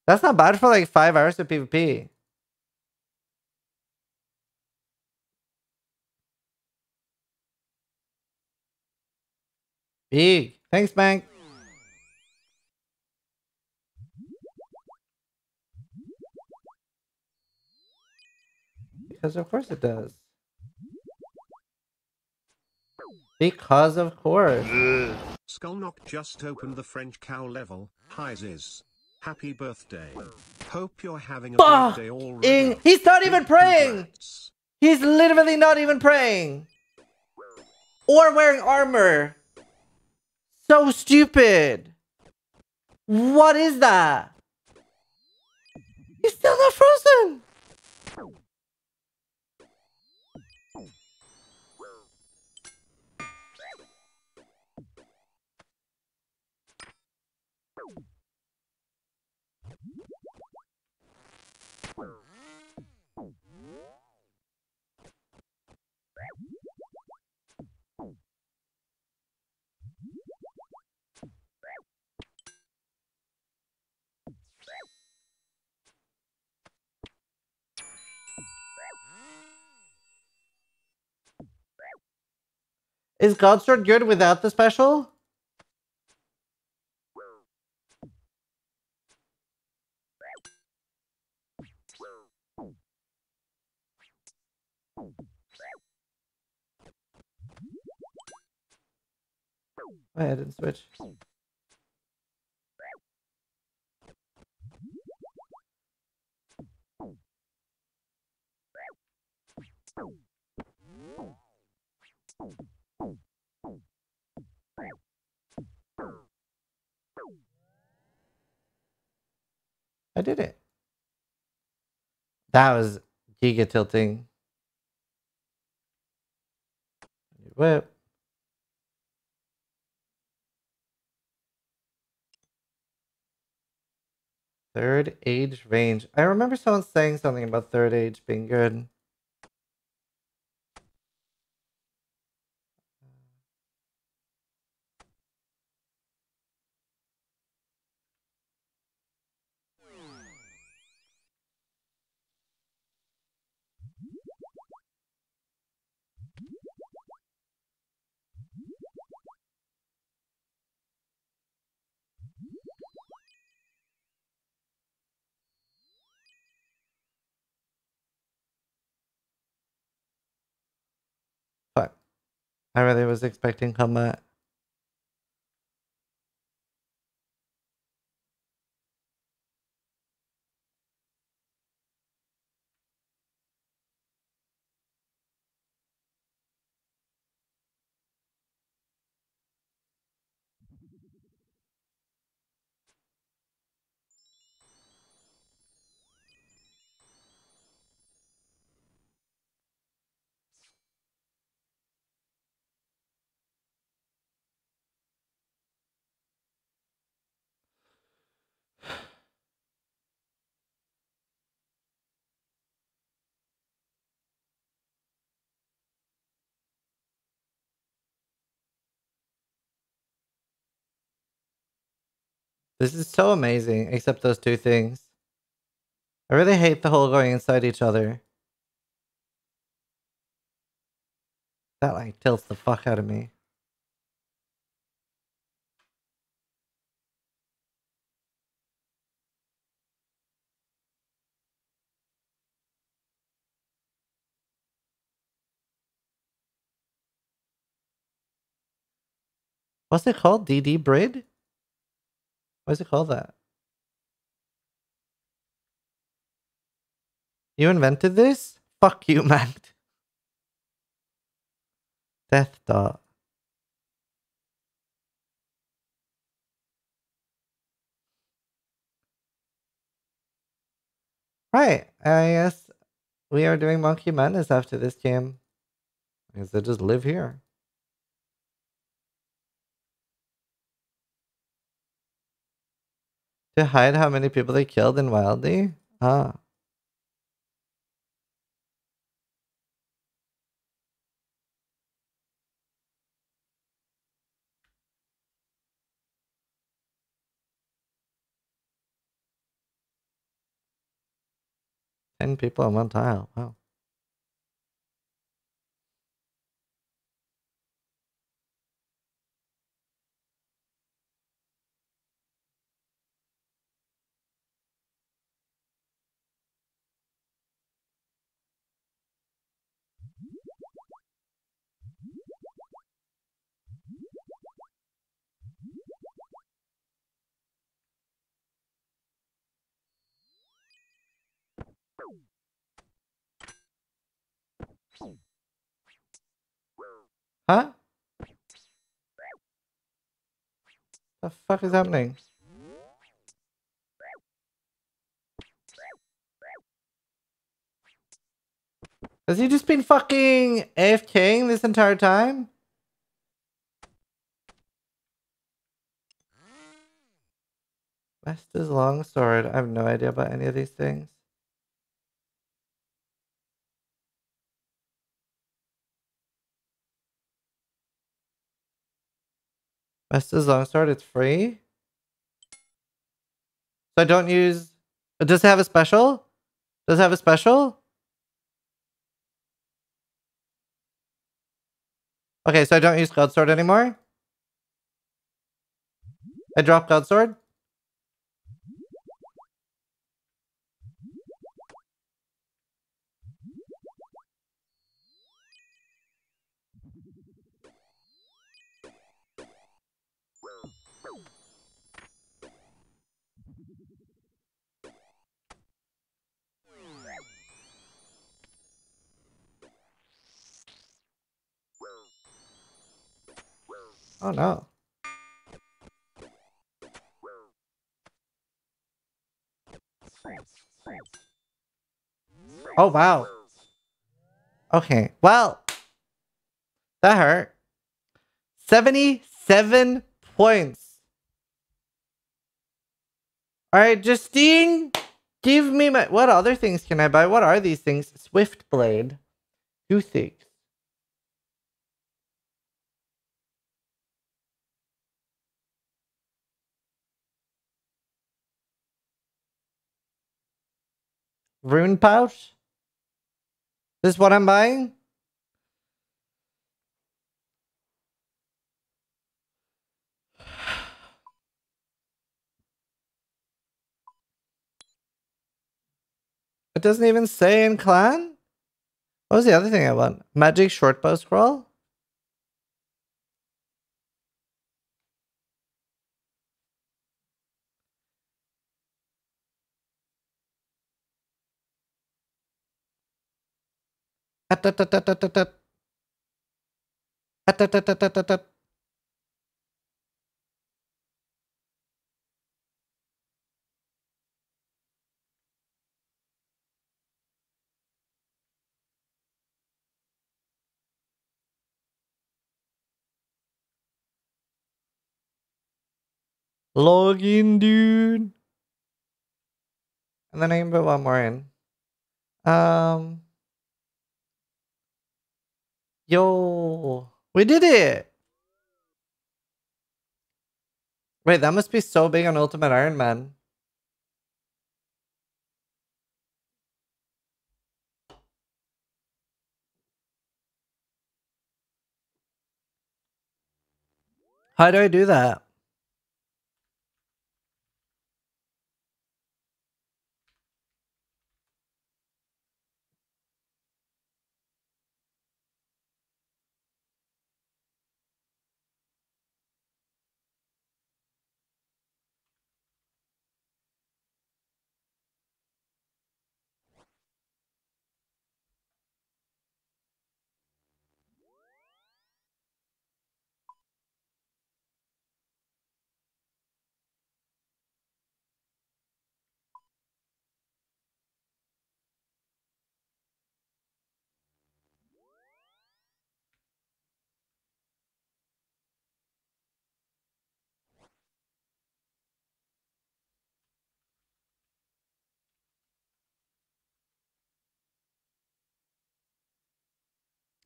That's not bad for like five hours of PvP. Big. Thanks, Bank. Because of course it does. Because of course. Skullknock just opened the French cow level. Hi Ziz. Happy birthday. Hope you're having a Fuck birthday already. ing- He's not even praying! congrats. He's literally not even praying. Or wearing armor. So stupid. What is that? He's still not frozen. Is Godsword good without the special? I didn't switch. I did it. That was giga tilting. Whip. Third age range. I remember someone saying something about third age being good. I really was expecting combat. This is so amazing, except those two things. I really hate the whole going inside each other. That like tilts the fuck out of me. What's it called? DD Brid? Why is it called that? You invented this? Fuck you, man. Death dot. Right. I guess we are doing Monkey Madness after this game. I guess just live here. To hide how many people they killed in Wildy? Ah. Ten people on one tile. Wow. Huh? The fuck is happening? Has he just been fucking AFKing this entire time? Vesta's long sword. I have no idea about any of these things. Vesta's longsword, it's free. So I don't use. Does it have a special? Does it have a special? Okay, so I don't use God Sword anymore. I drop God Sword. Oh no. Oh wow. Okay, well, that hurt. 77 points. Alright, Justine, give me my. What other things can I buy? What are these things? Swift Blade. Toothaches. Rune pouch? This is what I'm buying? It doesn't even say in clan? What was the other thing I want? Magic short bow scroll? Login, dude. And then I can put one more in. Um. Yo, we did it. Wait, that must be so big on Ultimate Iron Man. How do I do that?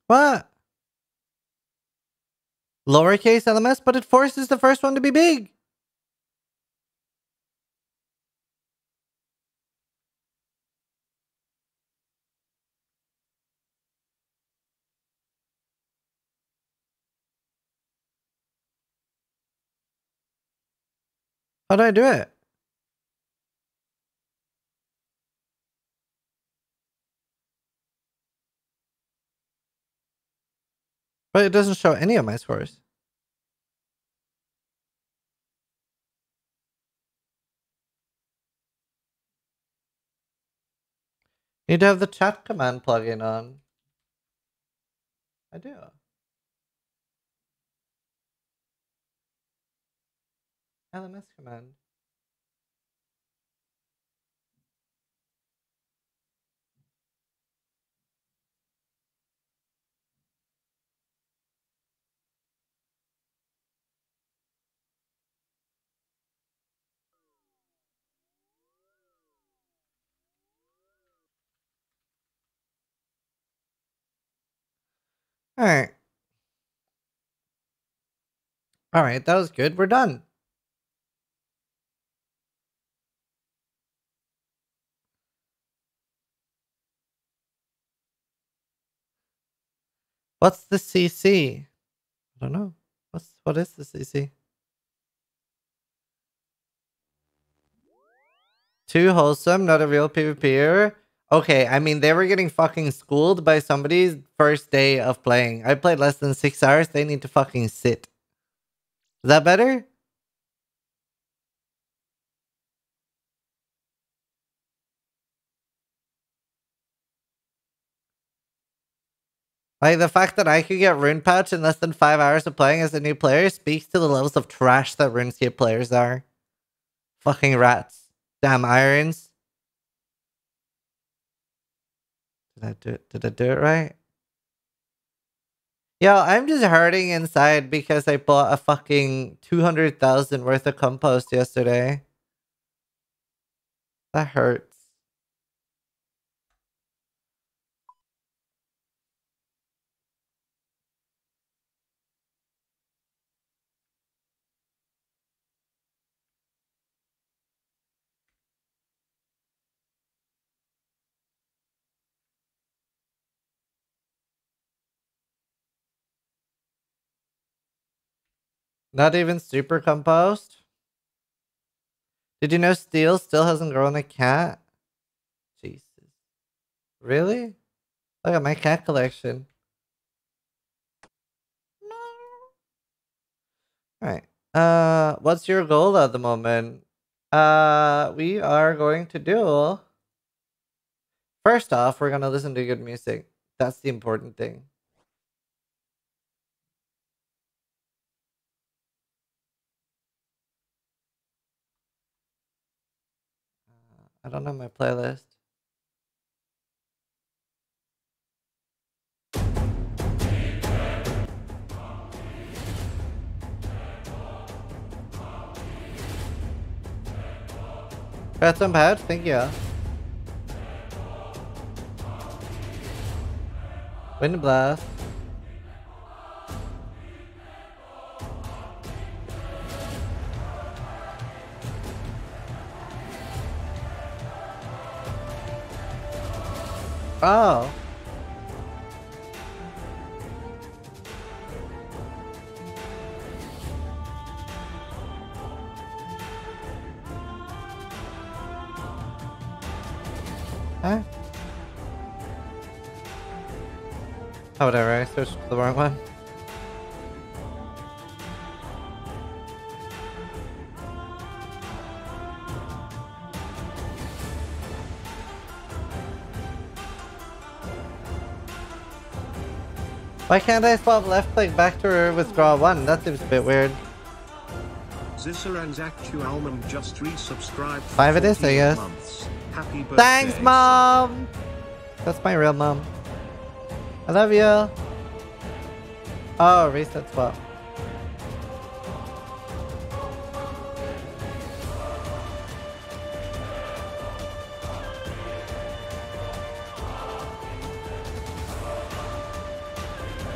What? Lowercase LMS, but it forces the first one to be big. How do I do it? But it doesn't show any of my scores. Need to have the chat command plugin on. I do. LMS command. All right. All right, that was good. We're done. What's the CC? I don't know. What's what is the CC? Too wholesome, not a real PvPer. Okay, I mean they were getting fucking schooled by somebody's first day of playing. I played less than six hours. They need to fucking sit. Is that better? Like the fact that I could get Rune Pouch in less than five hours of playing as a new player speaks to the levels of trash that RuneScape players are. Fucking rats. Damn irons. Did I do it? Did I do it right? Yo, I'm just hurting inside because I bought a fucking 200,000 worth of compost yesterday. That hurts. Not even super compost? Did you know Steel still hasn't grown a cat? Jesus. Really? Look at my cat collection. Alright. Uh, what's your goal at the moment? Uh, we are going to do... First off, we're gonna listen to good music. That's the important thing. I don't know my playlist. Got some bad, Thank you. Wind blast. Oh. Huh? Oh, whatever, I switched to the wrong one. Why can't I swap left click back to her with withdraw one? That seems a bit weird. Zizaran's Actualmum just resubscribed. Five it is, I guess. Happy birthday. Thanks, mom! That's my real mom. I love you. Oh, reset swap.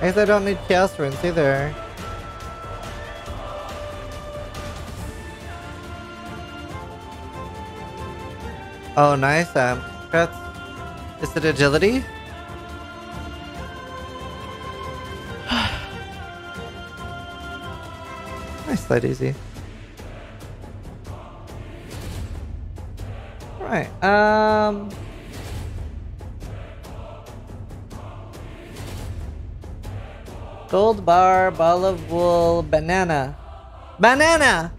I guess I don't need chaos runes either. Oh, nice. Um, congrats. Is it agility? nice, that easy. Right. Um. Gold bar, ball of wool, banana. Banana!